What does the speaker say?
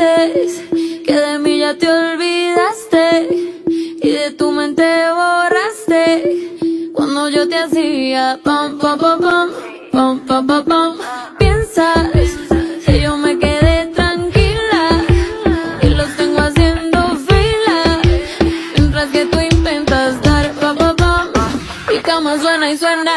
que de mí ya te olvidaste y de tu mente borraste. Cuando yo te hacía pam pam pam pam pam pam pam, piensas que yo me quedé tranquila y los tengo haciendo fila. Mientras que tú inventas dar pam pam pam y cama suena y suena.